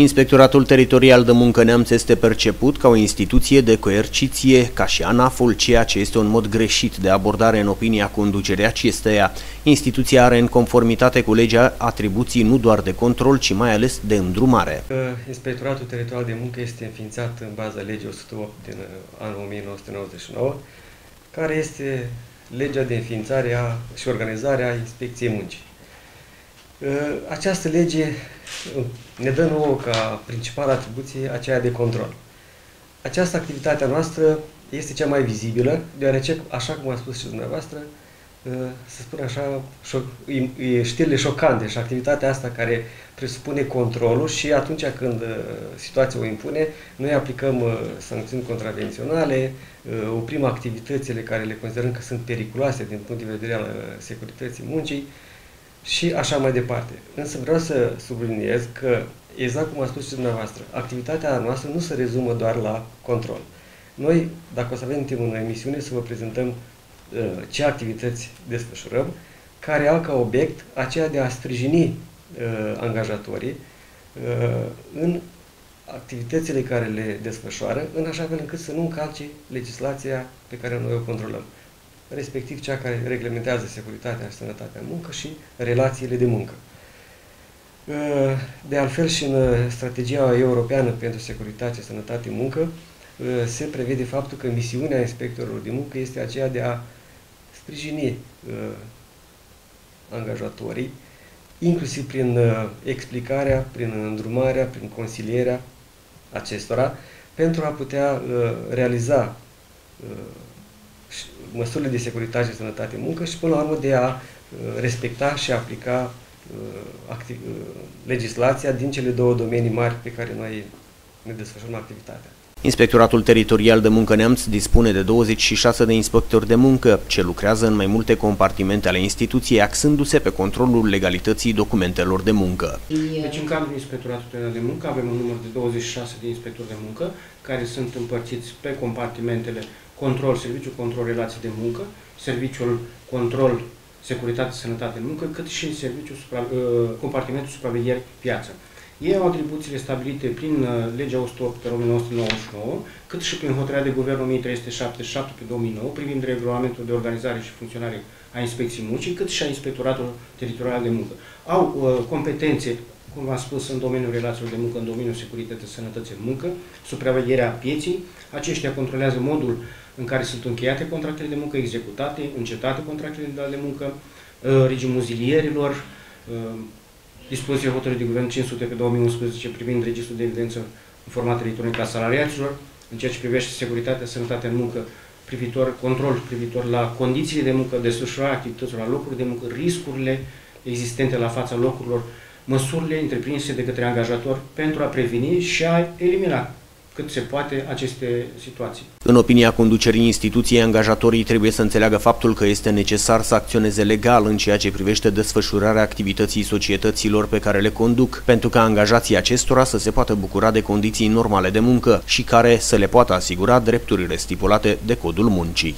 Inspectoratul Teritorial de Muncă Neamț este perceput ca o instituție de coerciție, ca și ANAF-ul, ceea ce este un mod greșit de abordare în opinia conducerea acesteia. Instituția are în conformitate cu legea atribuții nu doar de control, ci mai ales de îndrumare. Inspectoratul Teritorial de Muncă este înființat în baza legii 108 din uh, anul 1999, care este legea de înființare a, și organizare a Inspecției Muncii. Uh, această lege uh, ne dă nouă ca principală atribuție aceea de control. Această activitate a noastră este cea mai vizibilă, deoarece, așa cum a spus și dumneavoastră, uh, să spun așa, știrile șocante și activitatea asta care presupune controlul și atunci când situația o impune, noi aplicăm sancțiuni contravenționale, oprim activitățile care le considerăm că sunt periculoase din punct de vedere al securității muncii, și așa mai departe. Însă vreau să subliniez că, exact cum a spus și dumneavoastră, activitatea noastră nu se rezumă doar la control. Noi, dacă o să avem timp în emisiune, să vă prezentăm uh, ce activități desfășurăm, care au ca obiect aceea de a sprijini uh, angajatorii uh, în activitățile care le desfășoară, în așa fel încât să nu încalce legislația pe care noi o controlăm respectiv cea care reglementează securitatea și sănătatea în muncă și relațiile de muncă. Uh, de altfel și în uh, strategia europeană pentru securitate și sănătate în muncă uh, se prevede faptul că misiunea inspectorilor de muncă este aceea de a sprijini angajatorii, inclusiv prin explicarea, prin îndrumarea, prin consilierea acestora, pentru a putea realiza măsurile de securitate și sănătate în muncă și până la urmă de a uh, respecta și a aplica uh, uh, legislația din cele două domenii mari pe care noi ne desfășurăm activitatea. Inspectoratul Teritorial de Muncă Neamț dispune de 26 de inspectori de muncă, ce lucrează în mai multe compartimente ale instituției, axându-se pe controlul legalității documentelor de muncă. Deci, în cadrul Inspectoratului Teritorial de Muncă avem un număr de 26 de inspectori de muncă, care sunt împărțiți pe compartimentele control, serviciul control relații de muncă, serviciul control securitate, sănătate în muncă, cât și serviciul supra, uh, compartimentul supraveghere piață. Ei au atribuțiile stabilite prin uh, legea 108 pe 1999, cât și prin hotărârea de guvern 1377 pe 2009 privind regulamentul de organizare și funcționare a inspecției muncii, cât și a inspectoratul teritorial de muncă. Au uh, competențe cum v-am spus, în domeniul relațiilor de muncă, în domeniul securității sănătății în muncă, supravegherea pieții. Aceștia controlează modul în care sunt încheiate contractele de muncă, executate, încetate contractele de muncă, uh, regimul zilierilor, uh, dispoziția hotărârii de guvern 500 pe 2011 privind registrul de evidență în format electronic a salariaților, în ceea ce privește securitatea, sănătatea în muncă, privitor, control privitor la condițiile de muncă, desfășurarea activităților la locuri de muncă, riscurile existente la fața locurilor, măsurile întreprinse de către angajator pentru a preveni și a elimina cât se poate aceste situații. În opinia conducerii instituției, angajatorii trebuie să înțeleagă faptul că este necesar să acționeze legal în ceea ce privește desfășurarea activității societăților pe care le conduc, pentru ca angajații acestora să se poată bucura de condiții normale de muncă și care să le poată asigura drepturile stipulate de codul muncii.